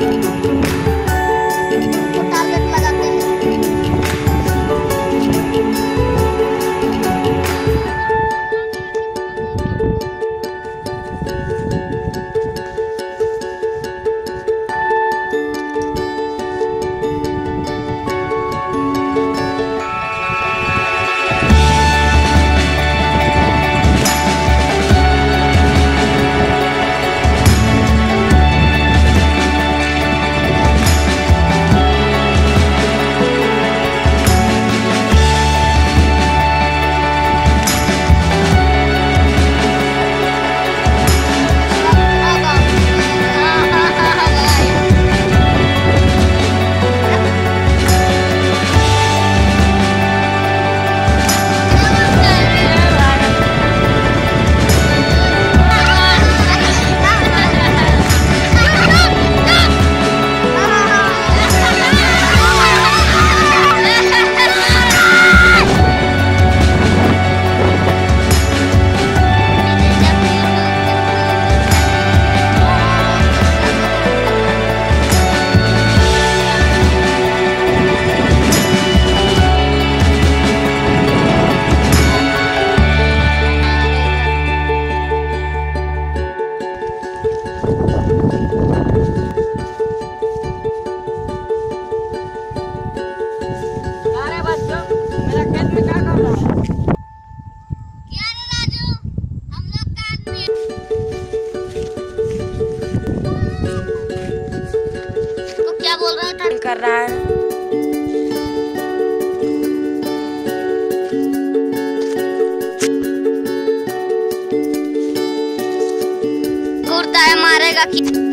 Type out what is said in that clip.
Thank you. कर रहा है। कुर्ता है मारेगा कि